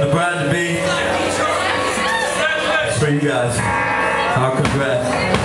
the bride to be. For you guys. Our congrats.